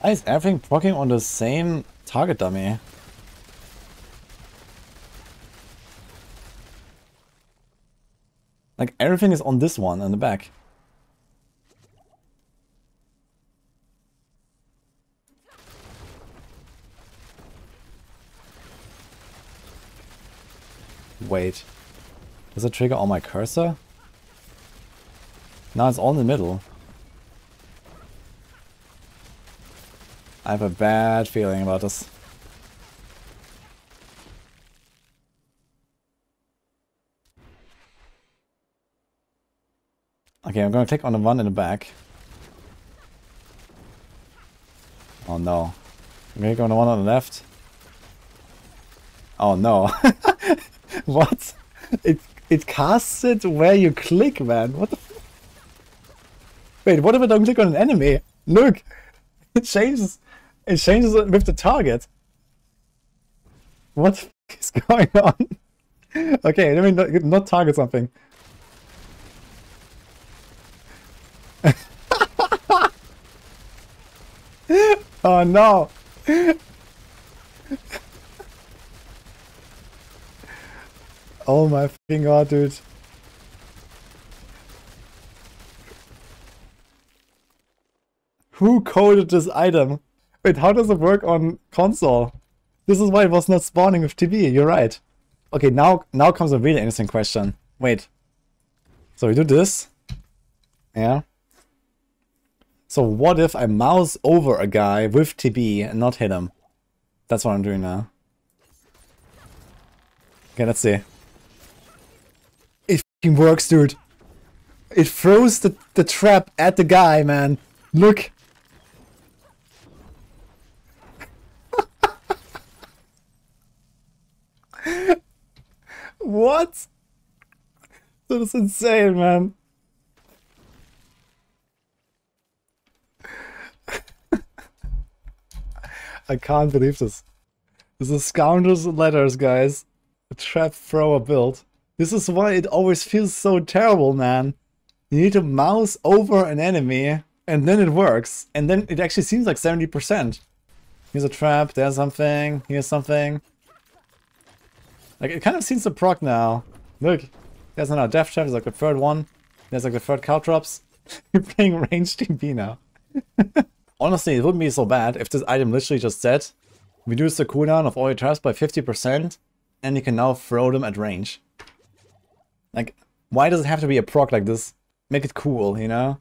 Why is everything proccing on the same target dummy? Like everything is on this one in the back. Wait. Does it trigger on my cursor? No, it's all in the middle. I have a bad feeling about this. Okay, I'm gonna click on the one in the back. Oh no. I'm gonna click on the one on the left. Oh no. what? It it casts it where you click, man. What the Wait, what if I don't click on an enemy? Look! It changes it changes it with the target. What is going on? okay, let me not, not target something. oh no! oh my god, dude. Who coded this item? Wait, how does it work on console? This is why it was not spawning with TB, you're right. Okay, now now comes a really interesting question. Wait. So we do this. Yeah. So what if I mouse over a guy with TB and not hit him? That's what I'm doing now. Okay, let's see. It works, dude. It throws the, the trap at the guy, man. Look. What? That is insane, man. I can't believe this. This is Scoundrel's Leathers, guys. A trap thrower build. This is why it always feels so terrible, man. You need to mouse over an enemy, and then it works. And then it actually seems like 70%. Here's a trap, there's something, here's something. Like, it kind of seems to proc now. Look, there's another death trap, there's like the third one. There's like the third caltrops. You're playing ranged TB now. Honestly, it wouldn't be so bad if this item literally just said, reduce the cooldown of all your traps by 50%, and you can now throw them at range. Like, why does it have to be a proc like this? Make it cool, you know?